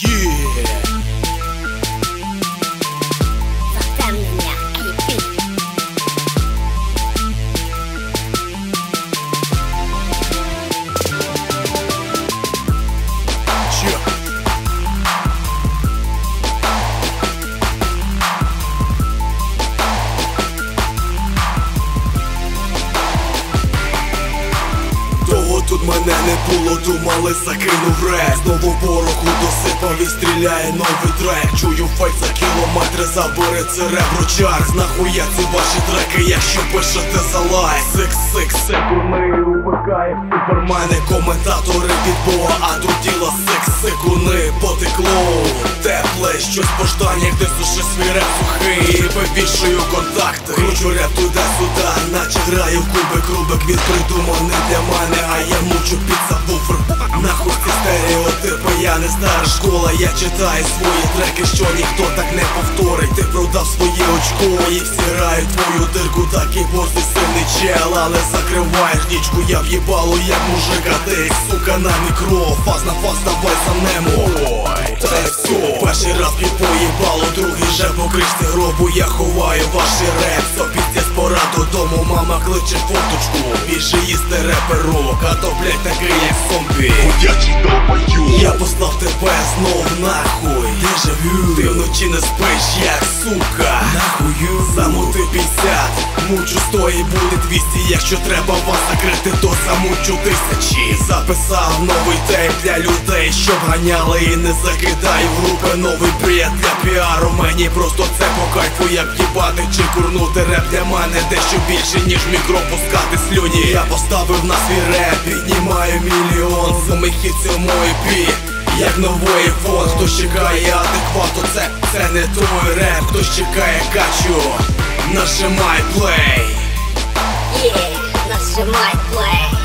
Yeah! Мене не було, думали, закинув рек Знову пороху досипав і стріляє новий трек. Чую фейк за кілометри, Забори церебро, чар. Знахуя Нахуя ці ваші треки, якщо пишете за лайк? Сик, сик, увикає супермени Коментатори від Бога, а тут діло секуни Потекло, тепле, щось пождання, де суши свій реп сухий вивішую контакти Кручу реп туди-сюди, наче граю в кубик. Рубик він придуманий для мене, а я мучу під ці стереотипи, я не стара школа Я читаю свої треки, що ніхто так не повторить. Ти продав своє очко і всі грають твою дирку Такий борзий сильний чел, але закриваєш нічку Я в'їбало як мужика, ти сука на мікро Фаз на фаз, давай немо. Ой, та й все. Перший раз під поїбало, другий же по кришці гробу Я ховаю ваші реп, то пора додому Мама кличе фоточку, більше їсти реперок А то блять такий як зомбі. Ходячий долбою я послав тебе знов нахуй Дежавю. Ти вночі не спиш, як сука. Нахую. Замути 50 Мучу 100 і буде 200 Якщо треба вас закрити, то замучу тисячі. Записав новий тейп для людей, щоб ганяли. І не закидаю в групи новий бред для піару. Мені просто це по кайфу, як в'їбати чи курнути реп для мене дещо більше, ніж мікро пускати слюні. Я поставив на свій реп, піднімаю мільйон. Хід цьому EP як новий фон, хто чекає адеквату, це, це не той реп, хто чекає качу, нажимай плей. Нажимай плей.